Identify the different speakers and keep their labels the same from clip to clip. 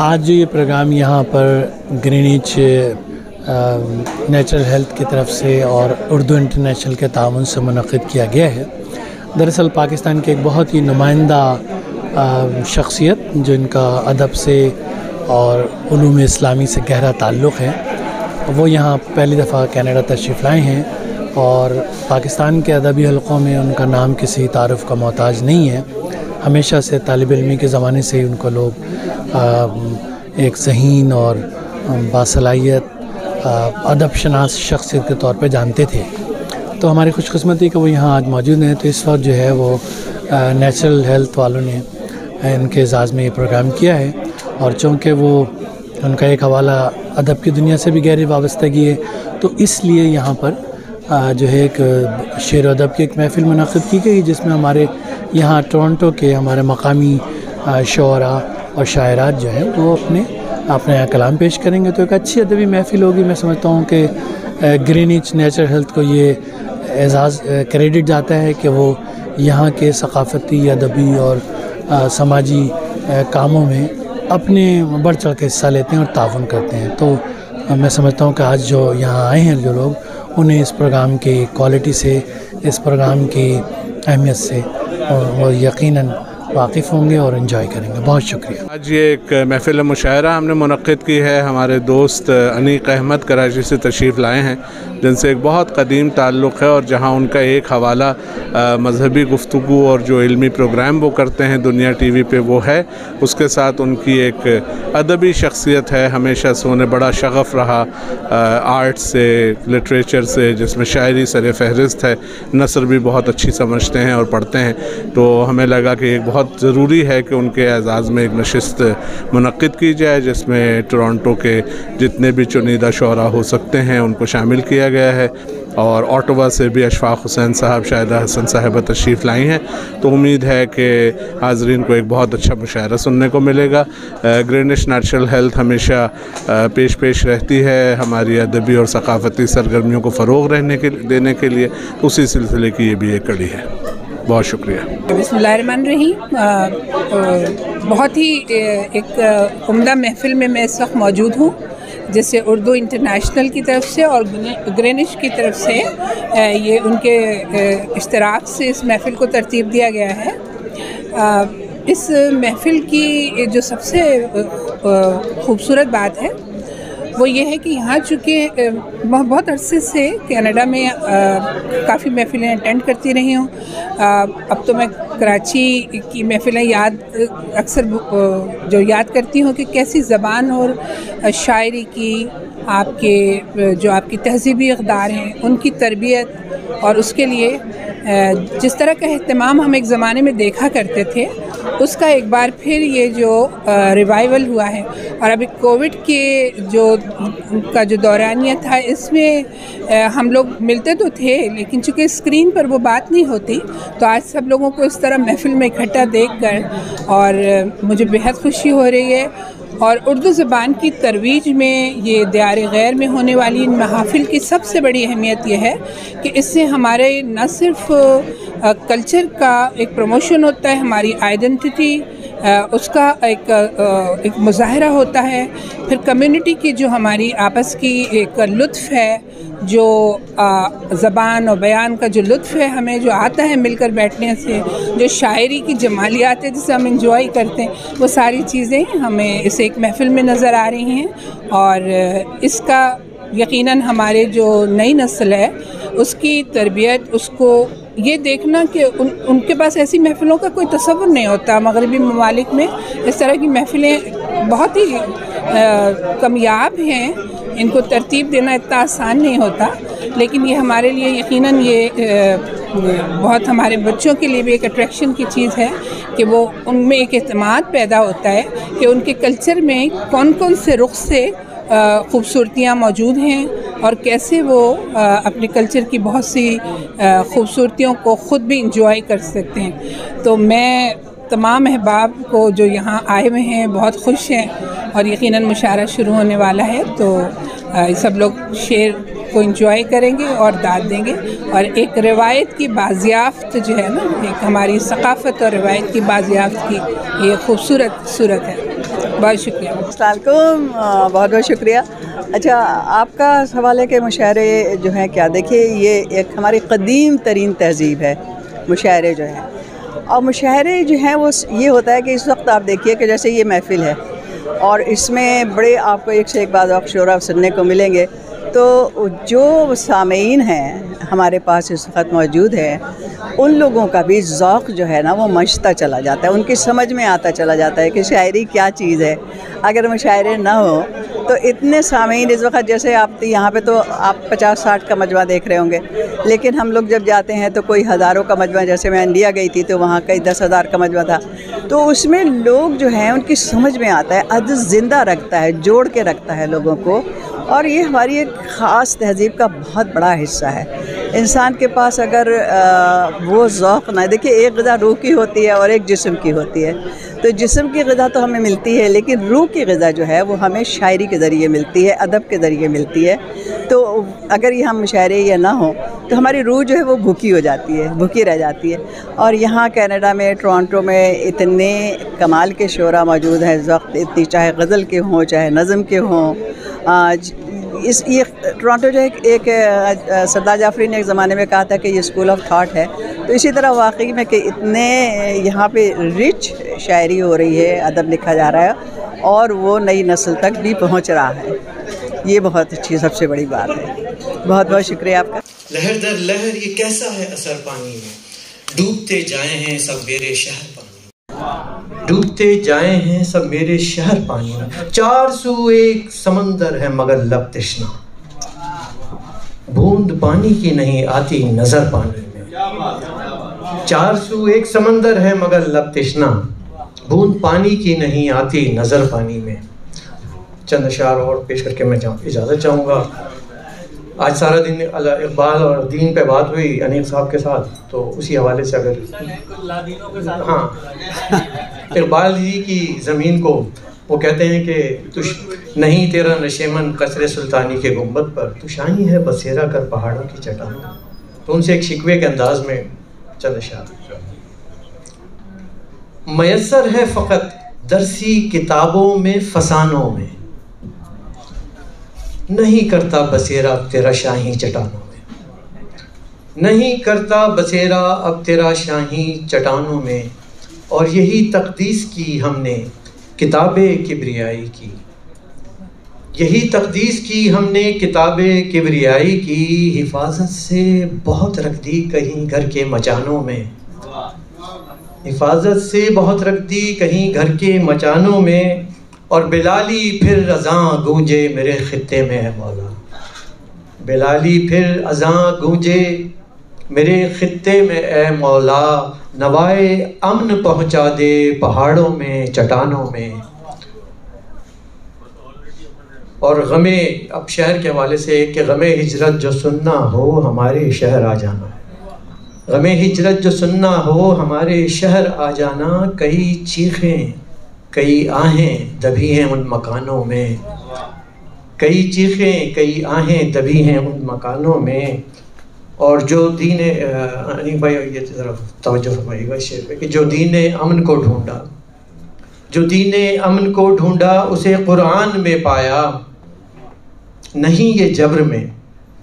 Speaker 1: आज जो ये प्रोग्राम यहाँ पर ग्रीनिच नेचुरल हेल्थ की तरफ़ से और उर्दू इंटरनेशनल के ताउन से मनद किया गया है। दरअसल पाकिस्तान के एक बहुत ही नुमाइंदा शख्सियत जो इनका अदब से और इस्लामी से गहरा ताल्लुक़ है, वो यहाँ पहली दफ़ा कनाडा तशरीफ़ लाए हैं और पाकिस्तान के अदबी हलक़ों में उनका नाम किसी तारफ़ का मोहताज नहीं है। हमेशा से तालब इलमी के ज़माने से ही उनको लोग एक जहीन और बासलाहियत अदब शनास शख्सियत के तौर पर जानते थे। तो हमारी खुशकस्मती कि वो यहाँ आज मौजूद हैं। तो इस वक्त जो है वो नेचुरल हेल्थ वालों ने इनके एजाज़ में ये प्रोग्राम किया है। और चूँकि वो, उनका एक हवाला अदब की दुनिया से भी गहरी वाबस्तगी है तो इसलिए यहाँ पर जो है एक शेर अदब की एक महफ़िल मनद की गई, जिसमें हमारे यहाँ टोरंटो के हमारे मकामी शरा और शायरात जो हैं, वो अपने अपने यहाँ कलाम पेश करेंगे। तो एक अच्छी अदबी महफ़िल होगी। मैं समझता हूँ कि ग्रीनिच नेचर हेल्थ को ये एजाज़ क्रेडिट जाता है कि वो यहाँ के सकाफ़ती, अदबी और समाजी कामों में अपने बढ़ चढ़ के हिस्सा लेते हैं और ताउन करते हैं। तो मैं समझता हूँ कि आज जो यहाँ आए हैं जो लोग, उन्हें इस प्रोग्राम की क्वालिटी से, इस प्रोग्राम की अहमियत से और यकीनन वाकिफ़ होंगे और इन्जॉय करेंगे। बहुत शुक्रिया।
Speaker 2: आज ये एक महफिल मुशायरा हमने मनद की है। हमारे दोस्त अनीक अहमद कराची से तशरीफ़ लाए हैं, जिनसे एक बहुत कदीम ताल्लुक़ है और जहाँ उनका एक हवाला मजहबी गुफ्तु और जो इलमी प्रोग्राम वो करते हैं दुनिया टी वी पर वो है। उसके साथ उनकी एक अदबी शख्सियत है। हमेशा से उन्हें बड़ा शगफ़ रहा आर्ट से, लिटरेचर से, जिसमें शायरी सर फहरिस्त है। नसर भी बहुत अच्छी समझते हैं और पढ़ते हैं। तो हमें लगा कि एक बहुत ज़रूरी है कि उनके एजाज़ में एक नशस्त मनद की जाए, जिसमें टोरंटो के जितने भी चुनीदा शरा हो सकते हैं, उनको शामिल किया गया है। और ऑटोवा से भी अशफाक हुसैन साहब शाहिदा हसन साहब तशरीफ़ लाई हैं। तो उम्मीद है कि हाजरीन को एक बहुत अच्छा मुशायरा सुनने को मिलेगा। ग्रेनिश नेचुरल हेल्थ हमेशा पेश पेश रहती है हमारी अदबी और सकाफ़ती सरगर्मियों को फ़रोग रहने के, देने के लिए। उसी सिलसिले की ये भी एक कड़ी है। बहुत शुक्रिया।
Speaker 3: बसमान रही बहुत ही एक उम्दा महफिल में मैं इस वक्त मौजूद हूँ जैसे उर्दू इंटरनेशनल की तरफ़ से और ग्रेनिश की तरफ़ से ये उनके इश्तराक से इस महफ़िल को तरतीब दिया गया है। इस महफ़िल की जो सबसे खूबसूरत बात है वो ये है कि यहाँ चूँकि बहुत अरसे से कनाडा में काफ़ी महफ़िलें अटेंड करती रही हूँ। अब तो मैं कराची की महफ़िलें याद, अक्सर जो याद करती हूँ कि कैसी ज़बान और शायरी की आपके जो आपकी तहजीबी अकदार हैं, उनकी तरबियत और उसके लिए जिस तरह का अहतमाम हम एक ज़माने में देखा करते थे, उसका एक बार फिर ये जो रिवाइवल हुआ है और अभी कोविड के जो, का जो दौरानिया था, इसमें हम लोग मिलते तो थे, लेकिन चूँकि स्क्रीन पर वो बात नहीं होती तो आज सब लोगों को इस तरह महफिल में इकट्ठा देख कर और मुझे बेहद खुशी हो रही है और उर्दू ज़बान की तरवीज में ये दियार गैर में होने वाली इन महाफिल की सबसे बड़ी अहमियत यह है कि इससे हमारे न सिर्फ़ कल्चर का एक प्रमोशन होता है, हमारी आइडेंटिटी उसका एक एक मुजाहरा होता है। फिर कम्युनिटी की जो हमारी आपस की एक लुत्फ़ है, जो ज़बान और बयान का जो लुत्फ़ है, हमें जो आता है मिलकर बैठने से, जो शायरी की जमालियात है, जिसे हम इंजॉय करते हैं, वो सारी चीज़ें हमें इस एक महफ़िल में नज़र आ रही हैं। और इसका यकीनन हमारे जो नई नस्ल है, उसकी तरबियत, उसको ये देखना कि उन, उनके पास ऐसी महफ़िलों का कोई तस्वुर नहीं होता, मगरबी ममालिक में इस तरह की महफ़िलें बहुत ही कमयाब हैं। इनको तरतीब देना इतना आसान नहीं होता, लेकिन ये हमारे लिए यकीनन ये बहुत हमारे बच्चों के लिए भी एक अट्रैक्शन की चीज़ है कि वो उनमें एक अतमाद पैदा होता है कि उनके कल्चर में कौन कौन से रुख से खूबसूरतियाँ मौजूद हैं और कैसे वो अपने कल्चर की बहुत सी खूबसूरतियों को ख़ुद भी इंजॉय कर सकते हैं। तो मैं तमाम अहबाब को जो यहाँ आए हुए हैं, बहुत खुश हैं और यकीनन मुशारा शुरू होने वाला है। तो सब लोग शेर को इंजॉय करेंगे और दाद देंगे। और एक रिवायत की बाजियाफ्त जो है ना, एक हमारी सकाफ़त और रिवायत की बाजियाफ्त की ये खूबसूरत सूरत है। बहुत शुक्रिया।
Speaker 4: असलकुम बहुत बहुत शुक्रिया। अच्छा आपका सवाल है कि मुशारे जो हैं क्या? देखिए, ये एक हमारी कदीम तरीन तहजीब है मुशारे जो हैं। और मुशारे जो हैं, वो ये होता है कि इस वक्त आप देखिए कि जैसे ये महफ़िल है। और इसमें बड़े आपको एक से एक बाद आप शोरा सुनने को मिलेंगे। तो जो सामीन हैं, हमारे पास इस वक्त मौजूद है, उन लोगों का भी ओक़ जो है ना, वो मचता चला जाता है। उनकी समझ में आता चला जाता है कि शायरी क्या चीज़ है। अगर मुशायरे ना हो तो इतने सामीन इस वक्त जैसे आप यहाँ पे तो आप पचास साठ का मजमा देख रहे होंगे। लेकिन हम लोग जब जाते हैं तो कोई हज़ारों का मजमा जैसे मैं इंडिया गई थी तो वहाँ कई दस हज़ार का मजमा था। तो उसमें लोग जो हैं उनकी समझ में आता है अद ज़िंदा रखता है जोड़ के रखता है लोगों को। और ये हमारी एक ख़ास तहज़ीब का बहुत बड़ा हिस्सा है। इंसान के पास अगर आ, वो ज़ौक़ ना देखिए एक गज़ा रूह की होती है और एक जिस्म की होती है। तो जिसम की गज़ा तो हमें मिलती है, लेकिन रूह की गज़ा जो है वो हमें शायरी के ज़रिए मिलती है, अदब के ज़रिए मिलती है। तो अगर ये हम शायरे या ना हो तो हमारी रूह जो है वो भूखी हो जाती है, भूखी रह जाती है। और यहाँ कनाडा में, टोरंटो में इतने कमाल के शोरा मौजूद हैं, इस वक्त इतनी चाहे गज़ल के हों, चाहे नज़म के हों, आज इस ये टोरंटो जो एक, सरदार जाफरी ने एक ज़माने में कहा था कि ये स्कूल ऑफ़ थाट है। तो इसी तरह वाकई में कि इतने यहाँ पे रिच शायरी हो रही है अदब लिखा जा रहा है और वो नई नस्ल तक भी पहुँच रहा है। ये बहुत अच्छी सबसे बड़ी बात है। बहुत बहुत शुक्रिया आपका।
Speaker 5: लहर दर लहर ये कैसा है असर पानी में? डूबते जाए हैं सब मेरे शहर डूबते जाए हैं सब मेरे शहर पानी में। चार सौ एक समंदर है मगर लब तृष्णा। बूंद पानी की नहीं आती नज़र पानी में। चार सौ एक समंदर है मगर लब तृष्णा। बूंद पानी की नहीं आती नज़र पानी में। चंद अशार और पेश करके मैं इजाज़त चाहूँगा। आज सारा दिन इकबाल और दीन पे बात हुई अनिल साहब के साथ तो उसी हवाले से अगर हाँ। इकबाल जी की ज़मीन को वो कहते हैं कि तुश नहीं तेरा नशेमन कसर सुल्तानी के गुंबद पर तुशाही है बसेरा कर पहाड़ों की चटान तो उनसे एक शिकवे के अंदाज में चंद शाह। मैसर है फ़कत दरसी किताबों में फसानों में। नहीं करता बसेरा अब तेरा शाही चटानों में। नहीं करता बसेरा अब तेरा शाही चटानों में। और यही तकदीस की हमने, किताब किबरियाई की। यही तकदीस की हमने, किताब किबरियाई की। हिफाजत से बहुत रख दी कहीं घर के मचानों में। हिफाजत से बहुत रख दी कहीं घर के मचानों में। और बिलाली फिर अज़ाँ गूंजे मेरे ख़त्े में है मौला। बिलाली फिर अज़ाँ गूंजे मेरे ख़त्े में ए मौला। नवाए अमन पहुँचा दे पहाड़ों में, चट्टानों में। और गमे, अब शहर के हवाले से कि गमे हिजरत जो सुनना हो हमारे शहर आ जाना। गमे हिजरत जो सुनना हो हमारे शहर आ जाना, कई चीखें कई आहें दबी हैं उन मकानों में। कई चीखें, कई आहें दबी हैं उन मकानों में। और जो दीन अनिक भाई, ये तरफ़ तवज्जो फरमाइएगा शेर पे कि जो दीन अमन को ढूंढा, जो दीन अमन को ढूंढा, उसे कुरान में पाया। नहीं ये जबर में,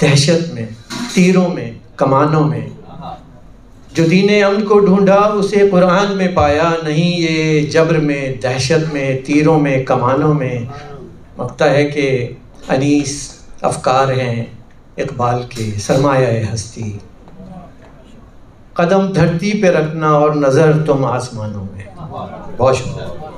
Speaker 5: दहशत में, तीरों में, कमानों में। जो दीन अमन को ढूंढा, उसे कुरान में पाया नहीं ये जबर में, दहशत में, तीरों में कमानों में। मकता है कि अनीस अफकार हैं इकबाल के, सरमाया हस्ती। कदम धरती पे रखना और नज़र तुम आसमानों में। बहुत शुक्रिया।